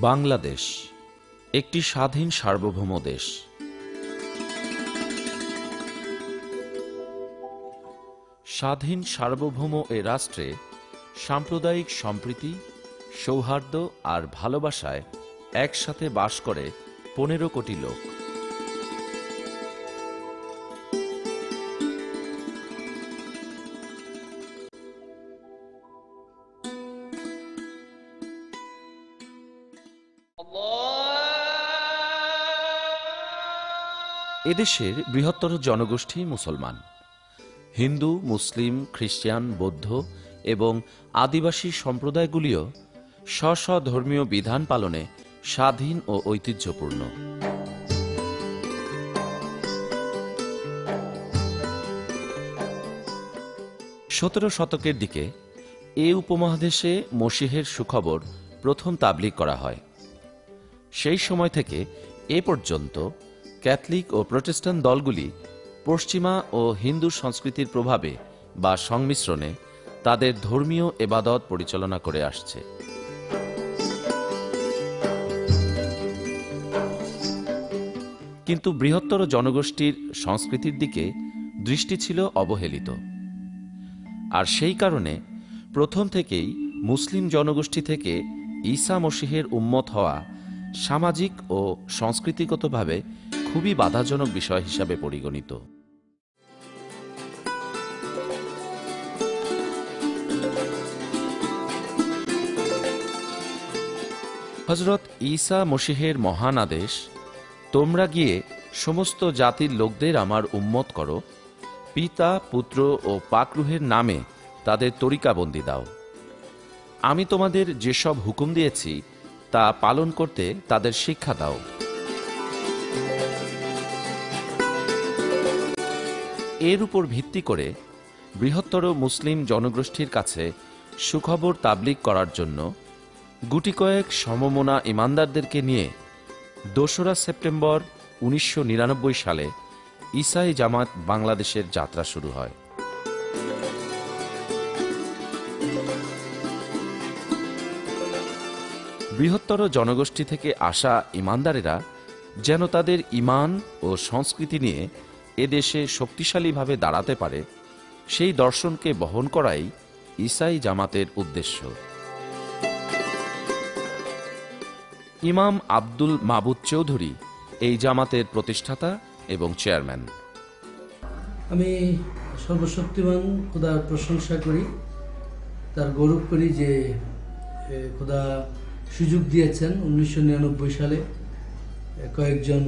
বাংলাদেশ, একটি স্বাধীন সার্বভৌম দেশ। স্বাধীন সার্বভৌম এ রাষ্ট্রে সাম্প্রদায়িক সম্প্রীতি, সৌহার্দ্য আর ভালোবাসায় একসাথে বাস করে পনেরো কোটি লোক। এদেশের বৃহত্তর জনগোষ্ঠী মুসলমান। হিন্দু, মুসলিম, খ্রিস্টান, বৌদ্ধ এবং আদিবাসী সম্প্রদায়গুলিও স্ব ধর্মীয় বিধান পালনে স্বাধীন ও ঐতিহ্যপূর্ণ। সতেরো শতকের দিকে এ উপমহাদেশে মসিহের সুখবর প্রথম তাবলিগ করা হয়। সেই সময় থেকে এ পর্যন্ত ক্যাথলিক ও প্রটেস্টান্ট দলগুলি পশ্চিমা ও হিন্দু সংস্কৃতির প্রভাবে বা সংমিশ্রণে তাদের ধর্মীয় এবাদত পরিচালনা করে আসছে। কিন্তু বৃহত্তর জনগোষ্ঠীর সংস্কৃতির দিকে দৃষ্টি ছিল অবহেলিত। আর সেই কারণে প্রথম থেকেই মুসলিম জনগোষ্ঠী থেকে ঈসা মসিহের উম্মত হওয়া সামাজিক ও সংস্কৃতিগতভাবে খুবই বাধাজনক বিষয় হিসাবে পরিগণিত। হজরত ঈসা মসিহের মহান আদেশ, তোমরা গিয়ে সমস্ত জাতির লোকদের আমার উম্মত করো, পিতা, পুত্র ও পাকরুহের নামে তাদের তরিকাবন্দি দাও। আমি তোমাদের যেসব হুকুম দিয়েছি তা পালন করতে তাদের শিক্ষা দাও। এর উপর ভিত্তি করে বৃহত্তর মুসলিম জনগোষ্ঠীর কাছে সুখবর তাবলিগ করার জন্য গুটি কয়েক সমমনা ইমানদারদেরকে নিয়ে দোসরা সেপ্টেম্বর উনিশশো নিরানব্বই সালে ইসাই জামাত বাংলাদেশের যাত্রা শুরু হয়। বৃহত্তর জনগোষ্ঠী থেকে আসা ইমানদারেরা যেন তাদের ইমান ও সংস্কৃতি নিয়ে এদেশে শক্তিশালীভাবে দাঁড়াতে পারে, সেই দর্শনকে বহন করাই ইসাই জামাতের উদ্দেশ্য। ইমাম আব্দুল মাবুদ চৌধুরী, এই জামাতের প্রতিষ্ঠাতা এবং চেয়ারম্যান। আমি সর্বশক্তিমান খোদার প্রশংসা করি, তার গৌরব করি যে খোদা সুযোগ দিয়েছেন উনিশশো নিরানব্বই সালে কয়েকজন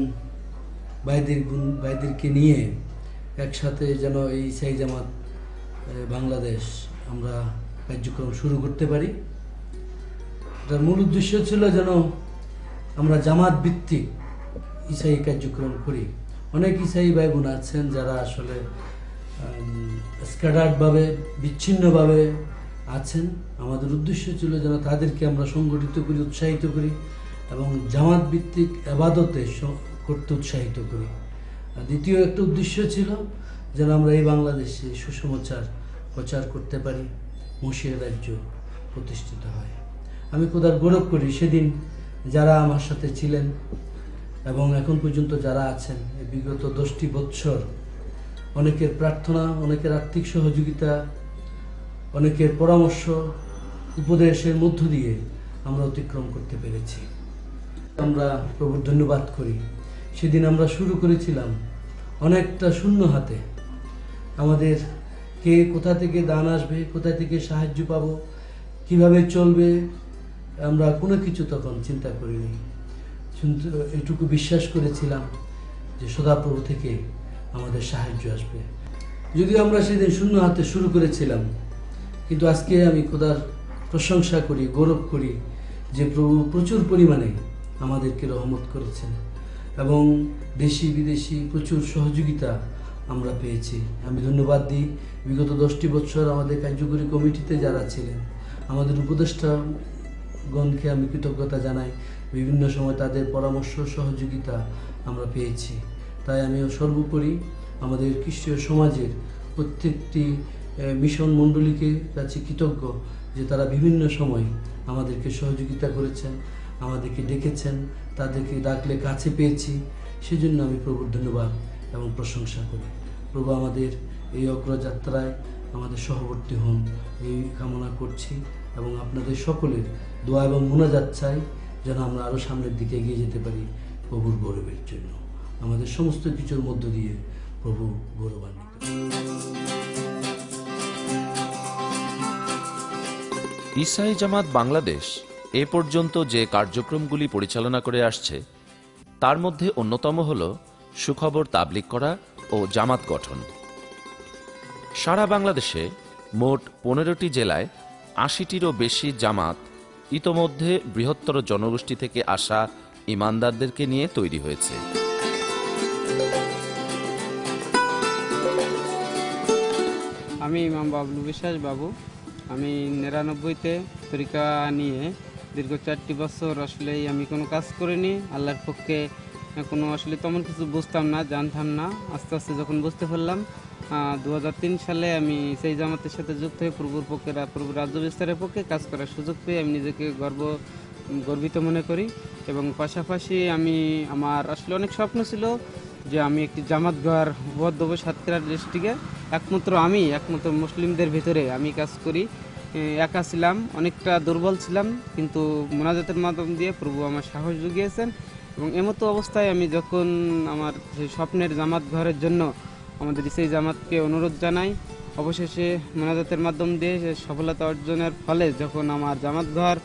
ভাইদের ভাইদেরকে নিয়ে একসাথে যেন এই সাই জামাত বাংলাদেশ আমরা কার্যক্রম শুরু করতে পারি। তার মূল উদ্দেশ্য ছিল যেন আমরা জামাত ভিত্তিক ইসাই কার্যক্রম করি। অনেক ইসাই ভাই বোন আছেন যারা আসলে স্ক্যাডার্ডভাবে, বিচ্ছিন্নভাবে আছেন। আমাদের উদ্দেশ্য ছিল যেন তাদেরকে আমরা সংগঠিত করি, উৎসাহিত করি এবং জামাত ভিত্তিক আবাদতে করতে উৎসাহিত করি। দ্বিতীয় একটা উদ্দেশ্য ছিল যেন আমরা এই বাংলাদেশে সুসমাচার প্রচার করতে পারি মুশিয়া রাজ্য প্রতিষ্ঠিত হয়। আমি খোদার গৌরব করি সেদিন যারা আমার সাথে ছিলেন এবং এখন পর্যন্ত যারা আছেন বিগত দশটি বৎসর অনেকের প্রার্থনা, অনেকের আর্থিক সহযোগিতা, অনেকের পরামর্শ, উপদেশের মধ্য দিয়ে আমরা অতিক্রম করতে পেরেছি। আমরা প্রভুর ধন্যবাদ করি। সেদিন আমরা শুরু করেছিলাম অনেকটা শূন্য হাতে। আমাদের কে কোথা থেকে দান আসবে, কোথা থেকে সাহায্য পাবো, কীভাবে চলবে, আমরা কোনো কিছু তখন চিন্তা করিনি। এটুকু বিশ্বাস করেছিলাম যে সদাপ্রভু থেকে আমাদের সাহায্য আসবে। যদিও আমরা সেদিন শূন্য হাতে শুরু করেছিলাম, কিন্তু আজকে আমি খোদার প্রশংসা করি, গৌরব করি যে প্রভু প্রচুর পরিমাণে আমাদেরকে রহমত করেছেন। এবং দেশি বিদেশি প্রচুর সহযোগিতা আমরা পেয়েছি। আমি ধন্যবাদ দিই। বিগত দশটি বছর আমাদের কার্যকরী কমিটিতে যারা ছিলেন, আমাদের উপদেষ্টা উপদেষ্টাগণকে আমি কৃতজ্ঞতা জানাই। বিভিন্ন সময় তাদের পরামর্শ, সহযোগিতা আমরা পেয়েছি। তাই আমি সর্বোপরি আমাদের খ্রিস্টীয় সমাজের প্রত্যেকটি মিশন মণ্ডলীকে কাছে কৃতজ্ঞ যে তারা বিভিন্ন সময় আমাদেরকে সহযোগিতা করেছেন। আমাদেরকে ডেকেছেন, তাদেরকে ডাকলে কাছে পেয়েছি। সেজন্য আমি প্রভুর ধন্যবাদ এবং প্রশংসা করি। প্রভু আমাদের এই অগ্রযাত্রায় আমাদের সহবর্তী হন, এই কামনা করছি এবং আপনাদের সকলের দোয়া এবং মোনাজাত চাই যেন আমরা আরও সামনের দিকে এগিয়ে যেতে পারি প্রভুর গৌরবের জন্য। আমাদের সমস্ত কিছুর মধ্য দিয়ে প্রভু গৌরবান্বিত। ইসাই জামাত বাংলাদেশ এ পর্যন্ত যে কার্যক্রমগুলি পরিচালনা করে আসছে, তার মধ্যে অন্যতম হল সুখবর তাবলিক করা ও জামাত গঠন। সারা বাংলাদেশে মোট পনেরোটি জেলায় আশিটিরও বেশি জামাত ইতোমধ্যে বৃহত্তর জনগোষ্ঠী থেকে আসা ইমানদারদেরকে নিয়ে তৈরি হয়েছে। আমি ইমাম বাবলু বিশ্বাস বাবু। আমি নিরানব্বইতে তরিকা নিয়ে দীর্ঘ চারটি বছর আসলেই আমি কোনো কাজ করিনি। আল্লাহর পক্ষে কোনো আসলে তেমন কিছু বুঝতাম না, জানতাম না। আস্তে আস্তে যখন বুঝতে পারলাম দু হাজার তিন সালে আমি সেই জামাতের সাথে যুক্ত হয়ে পূর্বর পক্ষে পূর্ব রাজ্য বিস্তারের পক্ষে কাজ করার সুযোগ পেয়ে আমি নিজেকে গর্ব, গর্বিত মনে করি। এবং পাশাপাশি আমি, আমার আসলে অনেক স্বপ্ন ছিল যে আমি একটি জামাত ঘর উপহার দেবো সাতক্ষীরা ডিস্ট্রিক্টে। একমাত্র আমি, একমাত্র মুসলিমদের ভিতরে আমি কাজ করি। একা ছিলাম, অনেকটা দুর্বল ছিলাম, কিন্তু মোনাজাতের মাধ্যম দিয়ে প্রভু আমার সাহস জুগিয়েছেন। এবং এমতো অবস্থায় আমি যখন আমার স্বপ্নের জামাত ঘরের জন্য আমাদের সেই জামাতকে অনুরোধ জানাই, অবশেষে মোনাজাতের মাধ্যম দিয়ে সফলতা অর্জনের ফলে যখন আমার জামাত ঘর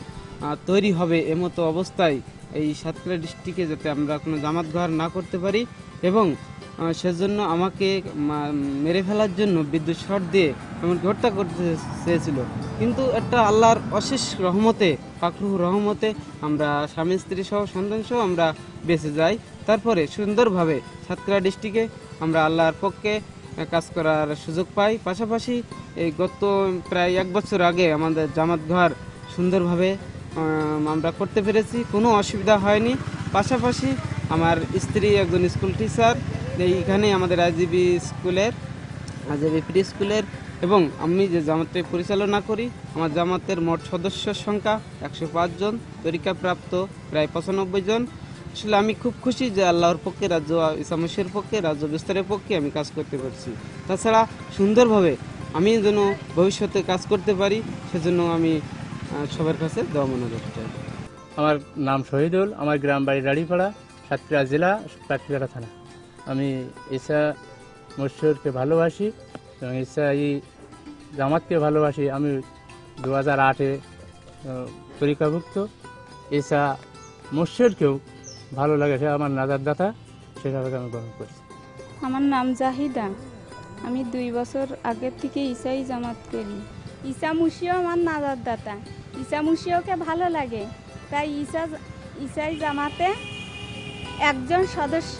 তৈরি হবে এমতো অবস্থায় এই সাতক্ষীরা ডিস্ট্রিক্টে যাতে আমরা কোনো জামাত ঘর না করতে পারি এবং সেজন্য আমাকে মেরে ফেলার জন্য বিদ্যুৎ শট দিয়ে এমনকি হত্যা করতে চেয়েছিল। কিন্তু একটা আল্লাহর অশেষ রহমতে পাকরুহ রহমতে আমরা স্বামী, স্ত্রী সহ, সন্তান সহ আমরা বেঁচে যাই। তারপরে সুন্দরভাবে সাতক্ষীরা ডিস্ট্রিক্টে আমরা আল্লাহর পক্ষে কাজ করার সুযোগ পাই। পাশাপাশি এই গত প্রায় এক বছর আগে আমাদের জামাত ঘর সুন্দরভাবে আমরা করতে পেরেছি। কোনো অসুবিধা হয়নি। পাশাপাশি আমার স্ত্রী একজন স্কুল টিচার এইখানে আমাদের আইজিবি স্কুলের, আইজিবি প্রি স্কুলের এবং আমি যে জামাতটি পরিচালনা করি, আমার জামাতের মোট সদস্যের সংখ্যা একশো জন তরিকাপ্রাপ্ত প্রায় পঁচানব্বই জন। আসলে আমি খুব খুশি যে আল্লাহর পক্ষে, রাজ্য ইসামসের পক্ষে, রাজ্য বিস্তারের পক্ষে আমি কাজ করতে পারছি। তাছাড়া সুন্দরভাবে আমি যেন ভবিষ্যতে কাজ করতে পারি, সেজন্য আমি সবার কাছে দেওয়া মনোযোগ চাই। আমার নাম শহীদুল, আমার গ্রাম বাড়ি রাড়িপাড়া, সাতক্ষীরা জেলা, সাতক্ষীরা থানা। আমি ঈশা মশ্বরকে ভালোবাসি এবং ঈসা এই জামাতকে ভালোবাসি। আমি দু হাজার আটে তরিকাভুক্ত ঈশা মশ্বরকেও ভালো লাগে, সে আমার নাজার দাতা সেভাবে আমি গ্রহণ করছি। আমার নাম জাহিদা। আমি দুই বছর আগের থেকে ঈসাই জামাত করি। ঈশা মুশিও আমার নাজার দাতা ঈসা মুশিওকে ভালো লাগে। তাই ঈসা, ঈসাই জামাতে একজন সদস্য।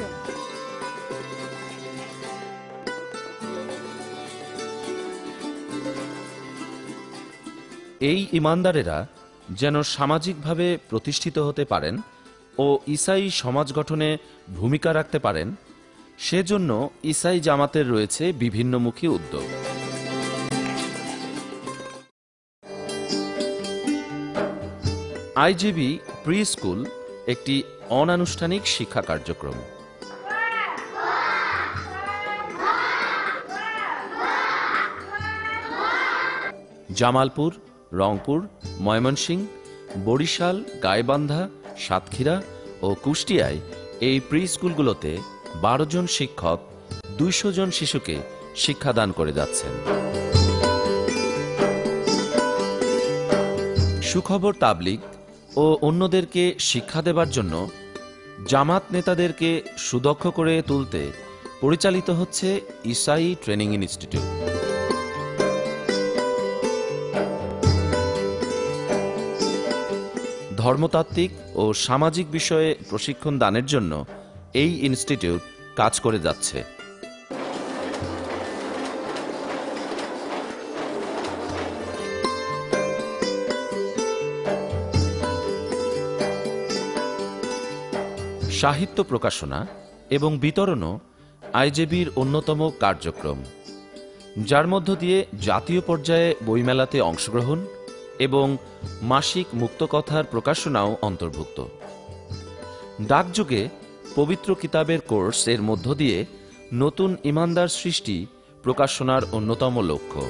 এই ইমানদারেরা যেন সামাজিকভাবে প্রতিষ্ঠিত হতে পারেন ও ইসাই সমাজ গঠনে ভূমিকা রাখতে পারেন, সেজন্য ইসাই জামাতের রয়েছে বিভিন্নমুখী উদ্যোগ। আইজিবি প্রি স্কুল একটি অনানুষ্ঠানিক শিক্ষা কার্যক্রম। জামালপুর রংপুর, ময়মনসিংহ, বরিশাল, গাইবান্ধা, সাতক্ষীরা ও কুষ্টিয়ায় এই প্রি স্কুলগুলোতে বারো জন শিক্ষক, দুইশো জন শিশুকে শিক্ষাদান করে যাচ্ছেন। সুখবর তাবলিগ ও অন্যদেরকে শিক্ষা দেবার জন্য জামাত নেতাদেরকে সুদক্ষ করে তুলতে পরিচালিত হচ্ছে ইসাই ট্রেনিং ইনস্টিটিউট। ধর্মতাত্ত্বিক ও সামাজিক বিষয়ে প্রশিক্ষণ দানের জন্য এই ইনস্টিটিউট কাজ করে যাচ্ছে। সাহিত্য প্রকাশনা এবং বিতরণও আইজেবির অন্যতম কার্যক্রম, যার মধ্য দিয়ে জাতীয় পর্যায়ে বইমেলাতে অংশগ্রহণ এবং মাসিক মুক্তকথার প্রকাশনাও অন্তর্ভুক্ত। ডাকযুগে পবিত্র কিতাবের কোর্স এর মধ্য দিয়ে নতুন ইমানদার সৃষ্টি প্রকাশনার অন্যতম লক্ষ্য।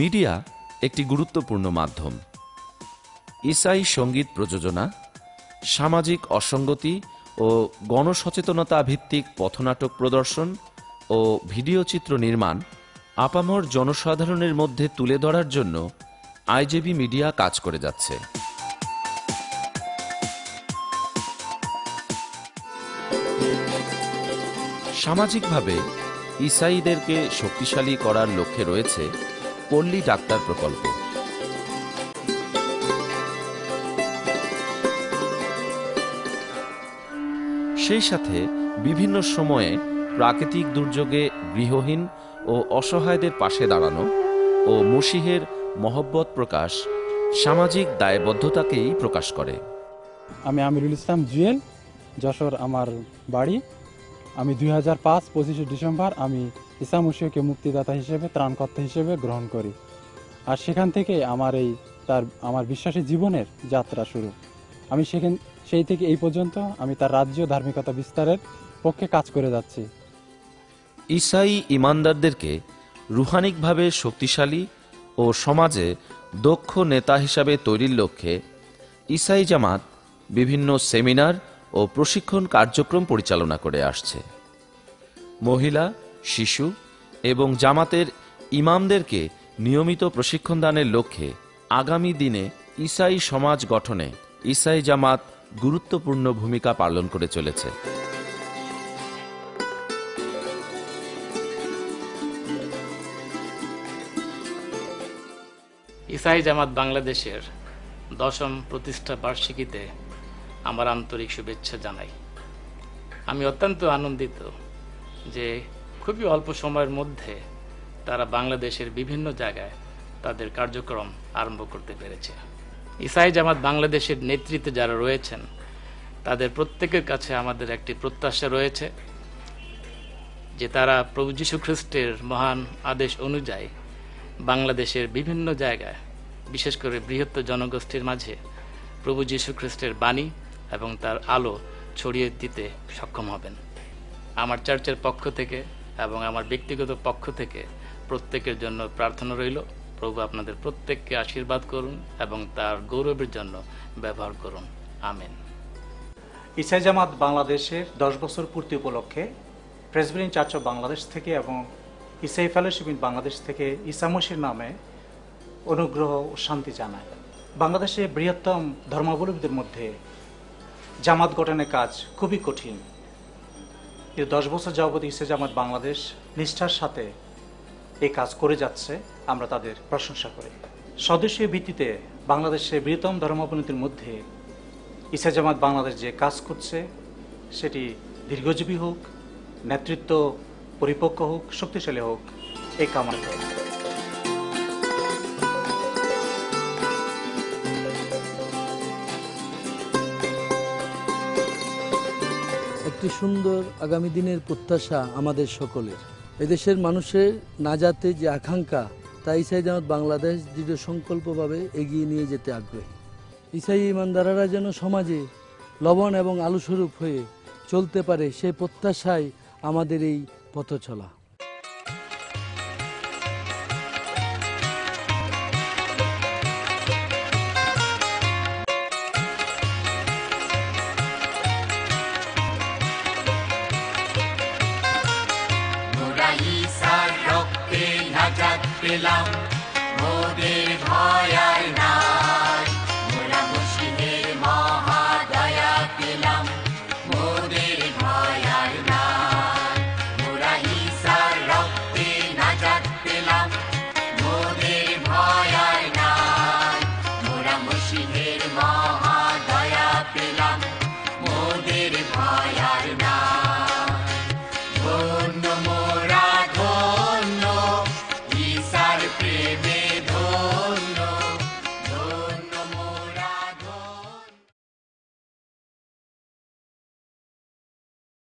মিডিয়া একটি গুরুত্বপূর্ণ মাধ্যম। ইসাই সংগীত প্রযোজনা, সামাজিক অসঙ্গতি ও গণসচেতনতা ভিত্তিক পথনাটক প্রদর্শন ও ভিডিও চিত্র নির্মাণ আপামর জনসাধারণের মধ্যে তুলে ধরার জন্য আইজেবি মিডিয়া কাজ করে যাচ্ছে। সামাজিকভাবে ইসাইদেরকে শক্তিশালী করার লক্ষ্যে রয়েছে পল্লী ডাক্তার প্রকল্প। সেই সাথে বিভিন্ন সময়ে প্রাকৃতিক দুর্যোগে গৃহহীন ও অসহায়দের পাশে দাঁড়ানো ও মসিহের মহব্বত প্রকাশ সামাজিক দায়বদ্ধতাকেই প্রকাশ করে। আমি আমিরুল ইসলাম জুয়েল, যশোর আমার বাড়ি। আমি দুই হাজার পাঁচ পঁচিশে ডিসেম্বর আমি ইসা মুশিয়াকে মুক্তিদাতা হিসেবে, ত্রাণকর্তা হিসেবে গ্রহণ করি। আর সেখান থেকে আমার এই, তার, আমার বিশ্বাসী জীবনের যাত্রা শুরু। আমি সেখান, সেই থেকে এই পর্যন্ত আমি তার রাজ্য ধার্মিকতা বিস্তারের পক্ষে কাজ করে যাচ্ছি। ইসাই ইমানদারদেরকে রুহানিকভাবে শক্তিশালী ও সমাজে দক্ষ নেতা হিসাবে তৈরির লক্ষ্যে ইসাই জামাত বিভিন্ন সেমিনার ও প্রশিক্ষণ কার্যক্রম পরিচালনা করে আসছে। মহিলা শিশু এবং জামাতের ইমামদেরকে নিয়মিত প্রশিক্ষণ দানের লক্ষ্যে আগামী দিনে ইসাই সমাজ গঠনে ইসাই জামাত গুরুত্বপূর্ণ ভূমিকা পালন করে চলেছে। ইসাই জামাত বাংলাদেশের দশম প্রতিষ্ঠা বার্ষিকীতে আমার আন্তরিক শুভেচ্ছা জানাই। আমি অত্যন্ত আনন্দিত যে খুবই অল্প সময়ের মধ্যে তারা বাংলাদেশের বিভিন্ন জায়গায় তাদের কার্যক্রম আরম্ভ করতে পেরেছে। ইসাই জামাত বাংলাদেশের নেতৃত্বে যারা রয়েছেন, তাদের প্রত্যেকের কাছে আমাদের একটি প্রত্যাশা রয়েছে যে তারা প্রভু যীশু খ্রিস্টের মহান আদেশ অনুযায়ী বাংলাদেশের বিভিন্ন জায়গায়, বিশেষ করে বৃহত্তর জনগোষ্ঠীর মাঝে প্রভু যীশু খ্রিস্টের বাণী এবং তার আলো ছড়িয়ে দিতে সক্ষম হবেন। আমার চার্চের পক্ষ থেকে এবং আমার ব্যক্তিগত পক্ষ থেকে প্রত্যেকের জন্য প্রার্থনা রইল। প্রভু আপনাদের প্রত্যেককে আশীর্বাদ করুন এবং তার গৌরবের জন্য ব্যবহার করুন। আমেন। ইসাই জামাত বাংলাদেশের দশ বছর পূর্তি উপলক্ষে প্রেসবিলিন চার্চ অফ বাংলাদেশ থেকে এবং ইসাই ফেলোশিপ ইন বাংলাদেশ থেকে ইসামসির নামে অনুগ্রহ ও শান্তি জানায়। বাংলাদেশে বৃহত্তম ধর্মাবলম্বীদের মধ্যে জামাত গঠনের কাজ খুবই কঠিন। এই দশ বছর যাবৎ ইসে জামাত বাংলাদেশ নিষ্ঠার সাথে এই কাজ করে যাচ্ছে, আমরা তাদের প্রশংসা করি। স্বদেশীয় ভিত্তিতে বাংলাদেশের বৃহত্তম ধর্মাবলম্বীদের মধ্যে ইসা জামাত বাংলাদেশ যে কাজ করছে, সেটি দীর্ঘজীবী হোক, নেতৃত্ব পরিপক্ক হোক, শক্তিশালী হোক, এই কামনা করে। একটি সুন্দর আগামী দিনের প্রত্যাশা আমাদের সকলের। এদেশের মানুষের না যাতে যে আকাঙ্ক্ষা, তা ইসাই জামাত বাংলাদেশ দৃঢ় সংকল্পভাবে এগিয়ে নিয়ে যেতে আগ্রহী। ইসাই ইমানদারেরা যেন সমাজে লবণ এবং আলুস্বরূপ হয়ে চলতে পারে, সে প্রত্যাশায় আমাদের এই পথ চলা পেলাম। মোদের ভয়